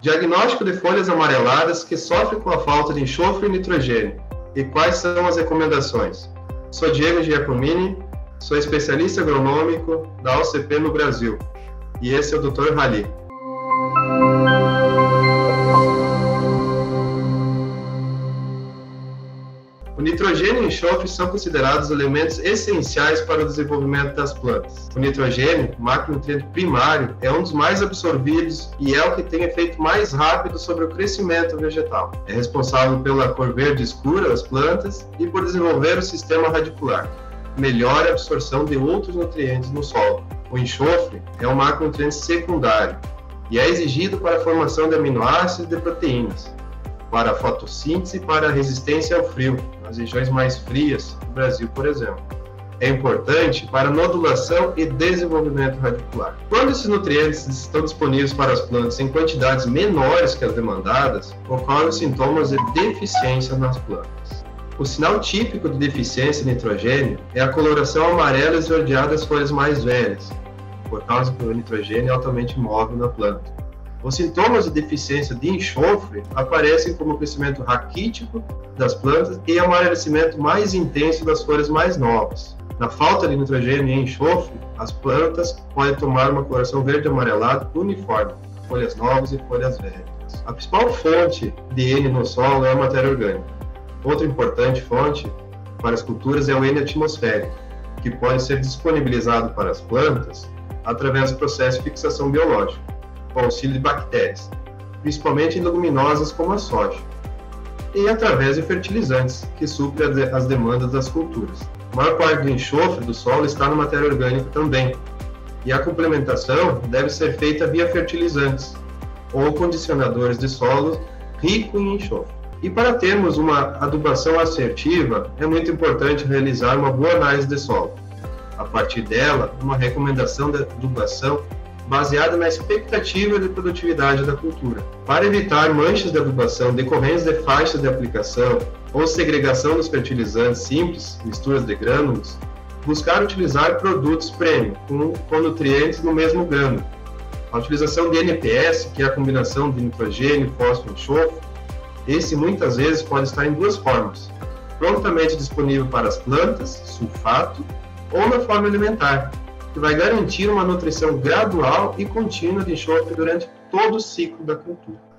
Diagnóstico de folhas amareladas que sofrem com a falta de enxofre e nitrogênio. E quais são as recomendações? Sou Diego Giacomini, sou especialista agronômico da OCP no Brasil. E esse é o Dr. Rali. Nitrogênio e enxofre são considerados elementos essenciais para o desenvolvimento das plantas. O nitrogênio, macronutriente primário, é um dos mais absorvidos e é o que tem efeito mais rápido sobre o crescimento vegetal. É responsável pela cor verde escura das plantas e por desenvolver o sistema radicular. Melhora a absorção de outros nutrientes no solo. O enxofre é um macronutriente secundário e é exigido para a formação de aminoácidos e de proteínas para a fotossíntese e para a resistência ao frio, nas regiões mais frias do Brasil, por exemplo. É importante para nodulação e desenvolvimento radicular. Quando esses nutrientes estão disponíveis para as plantas em quantidades menores que as demandadas, ocorrem sintomas de deficiência nas plantas. O sinal típico de deficiência de nitrogênio é a coloração amarela esverdeada das folhas mais velhas, por causa que o nitrogênio é altamente móvel na planta. Os sintomas de deficiência de enxofre aparecem como crescimento raquítico das plantas e amarelecimento mais intenso das folhas mais novas. Na falta de nitrogênio e enxofre, as plantas podem tomar uma coloração verde amarelada uniforme, folhas novas e folhas velhas. A principal fonte de N no solo é a matéria orgânica. Outra importante fonte para as culturas é o N atmosférico, que pode ser disponibilizado para as plantas através do processo de fixação biológica com auxílio de bactérias, principalmente em leguminosas como a soja, e através de fertilizantes, que suprem as demandas das culturas. A maior parte do enxofre do solo está na matéria orgânica também, e a complementação deve ser feita via fertilizantes ou condicionadores de solo rico em enxofre. E para termos uma adubação assertiva, é muito importante realizar uma boa análise de solo. A partir dela, uma recomendação de adubação baseada na expectativa de produtividade da cultura. Para evitar manchas de adubação decorrentes de faixas de aplicação ou segregação dos fertilizantes simples, misturas de grânulos, buscar utilizar produtos premium com, com nutrientes no mesmo grânulo. A utilização de NPS, que é a combinação de nitrogênio, fósforo e enxofre, esse muitas vezes pode estar em duas formas: prontamente disponível para as plantas, sulfato, ou na forma alimentar, que vai garantir uma nutrição gradual e contínua de enxofre durante todo o ciclo da cultura.